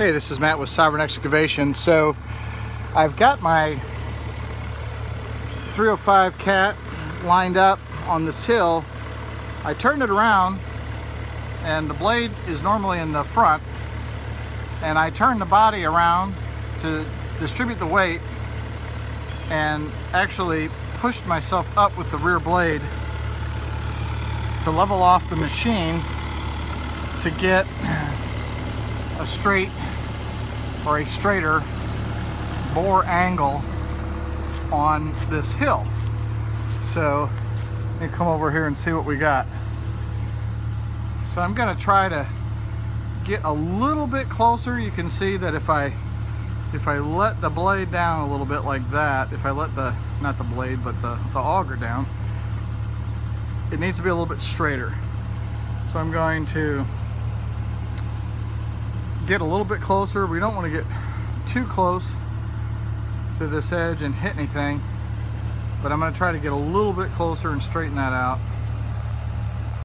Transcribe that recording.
Hey, this is Matt with Sovereign Excavation. So I've got my 305 cat lined up on this hill. I turned it around and the blade is normally in the front and I turned the body around to distribute the weight and actually pushed myself up with the rear blade to level off the machine to get a straight or a straighter bore angle on this hill. So let me come over here and see what we got. So I'm gonna try to get a little bit closer. You can see that if I if I let the blade down a little bit like that, if I let the, not the blade, but the, the auger down, it needs to be a little bit straighter. So I'm going to get a little bit closer. We don't want to get too close to this edge and hit anything, but I'm going to try to get a little bit closer and straighten that out.